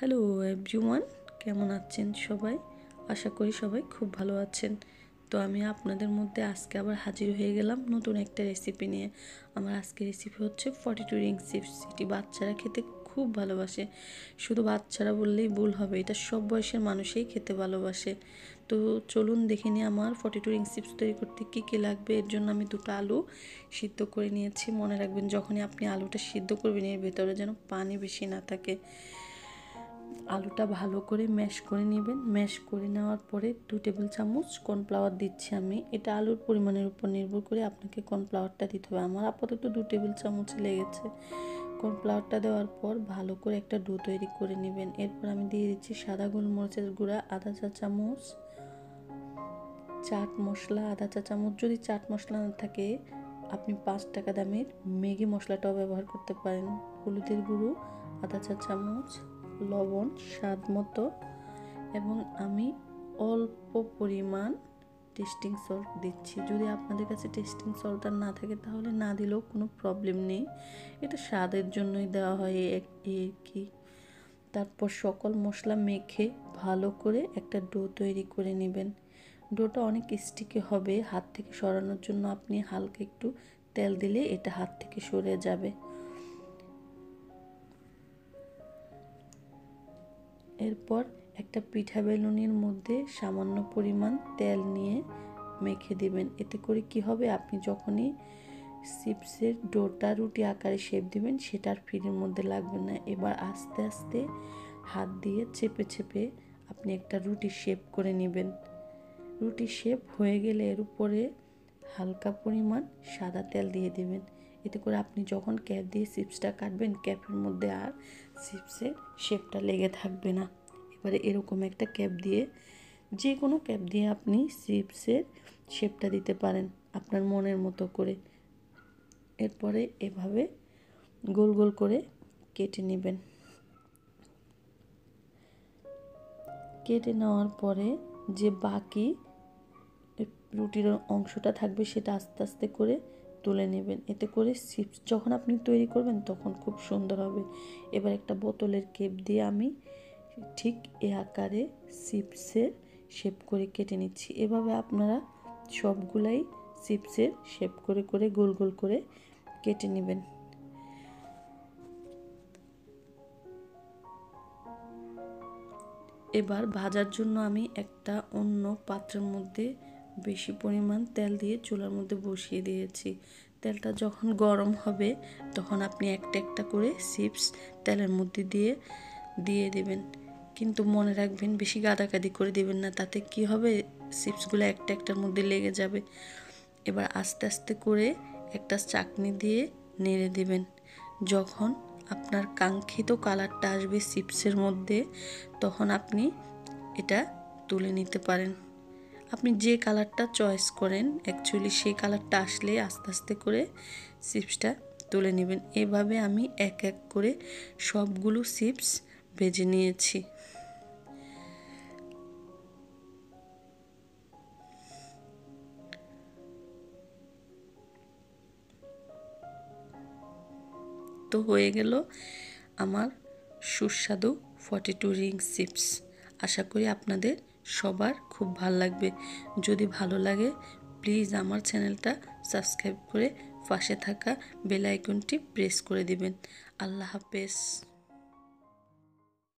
Hello everyone কেমন আছেন সবাই? আশা করি সবাই খুব ভালো আছেন। তো আমি আপনাদের মধ্যে আজকে আবার হাজির হয়ে গেলাম নতুন একটা রেসিপি নিয়ে। আমার আজকে রেসিপি হচ্ছে ফর্টি টু রিং চিপস এটি বাচ্চারা খেতে খুব ভালোবাসে। শুধু বাচ্চারা বললেই ভুল হবে, এটা সব বয়সের মানুষই খেতে ভালোবাসে। তো চলুন দেখে নিই আমার ফর্টি টু রিং চিপস তৈরি করতে কী কী লাগবে। এর জন্য আমি দুটো আলু সিদ্ধ করে নিয়েছি। মনে রাখবেন যখনই আপনি আলুটা সিদ্ধ করবেন, এর ভেতরে যেন পানি বেশি না থাকে। আলুটা ভালো করে ম্যাশ করে নেবেন। ম্যাশ করে নেওয়ার পরে দু টেবিল চামচ কর্নফ্লাওয়ার দিচ্ছি আমি। এটা আলুর পরিমাণের উপর নির্ভর করে আপনাকে কর্নফ্লাওয়ারটা দিতে হবে। আমার আপাতত দু টেবিল চামচ লেগেছে। কর্নফ্লাওয়ারটা দেওয়ার পর ভালো করে একটা ডো তৈরি করে নেবেন। এরপর আমি দিয়ে দিচ্ছি সাদা গোলমরিচের গুঁড়া আধা চা চামচ, চাট মশলা আধা চা চামচ। যদি চাট মশলা না থাকে, আপনি পাঁচ টাকা দামের ম্যাগি মশলাটাও ব্যবহার করতে পারেন। হলুদের গুঁড়ো আধা চা চামচ লবণ, স্বাদ মতো এবং আমি অল্প পরিমাণ টেস্টিং সল্ট দিচ্ছি। যদি আপনাদের কাছে টেস্টিং সল্টটা না থাকে, তাহলে না দিলেও কোনো প্রবলেম নেই। এটা স্বাদের জন্যই দেওয়া হয় আর কি। তারপর সকল মশলা মেখে ভালো করে একটা ডো তৈরি করে নেবেন। ডোটা অনেক স্টিকি হবে। হাত থেকে সরানোর জন্য আপনি হালকা একটু তেল দিলে এটা হাত থেকে সরে যাবে। এরপর একটা পিঠা বেলুনির মধ্যে সামান্য পরিমাণ তেল নিয়ে মেখে দিবেন। এতে করে কি হবে? আপনি যখনই চিপসের ডোটা রুটি আকারে শেপ দিবেন সেটার ফিরের মধ্যে লাগবে না। এবার আস্তে আস্তে হাত দিয়ে চেপে চেপে আপনি একটা রুটি শেপ করে নেবেন। রুটি শেপ হয়ে গেলে এর উপরে হালকা পরিমাণ সাদা তেল দিয়ে দেবেন। এতে করে আপনি যখন ক্যাপ দিয়ে চিপসটা কাটবেন, ক্যাপের মধ্যে আর চিপসের শেপটা লেগে থাকবে না। এবারে এরকম একটা ক্যাপ দিয়ে যে কোনো ক্যাপ দিয়ে আপনি চিপসের শেপটা দিতে পারেন আপনার মনের মতো করে। এরপরে এভাবে গোল গোল করে কেটে নেবেন। কেটে নেওয়ার পরে যে বাকি রুটির অংশটা থাকবে সেটা আস্তে আস্তে করে তুলে নেবেন। এতে করে চিপস যখন আপনি তৈরি করবেন তখন খুব সুন্দর হবে। এবার একটা বোতলের কেপ দিয়ে আমি ঠিক এ আকারে চিপসের শেপ করে কেটে নিচ্ছি। এভাবে আপনারা সবগুলাই চিপসের শেপ করে করে, গোল গোল করে কেটে নেবেন। এবার ভাজার জন্য আমি একটা অন্য পাত্রের মধ্যে বেশি পরিমাণ তেল দিয়ে চুলার মধ্যে বসিয়ে দিয়েছি। তেলটা যখন গরম হবে, তখন আপনি একটা একটা করে চিপস তেলের মধ্যে দিয়ে দিয়ে দেবেন। কিন্তু মনে রাখবেন, বেশি গাদাগাদি করে দেবেন না, তাতে কি হবে? চিপসগুলো একটা একটার মধ্যে লেগে যাবে। এবার আস্তে আস্তে করে একটা চাকনি দিয়ে নেড়ে দেবেন। যখন আপনার কাঙ্ক্ষিত কালারটা আসবে চিপসের মধ্যে, তখন আপনি এটা তুলে নিতে পারেন। আপনি যে কালারটা চয়েস করেন অ্যাকচুয়ালি সেই কালারটা আসলে আস্তে আস্তে করে চিপসটা তুলে নেবেন। এভাবে আমি এক এক করে সবগুলো চিপস ভেজে নিয়েছি। তো হয়ে গেল আমার সুস্বাদু ফর্টি টু রিং চিপস আশা করি আপনাদের সবার খুব ভালো লাগবে। যদি ভালো লাগে প্লিজ আমার চ্যানেলটা সাবস্ক্রাইব করে পাশে থাকা বেল আইকনটি প্রেস করে দিবেন। আল্লাহ হাফেজ।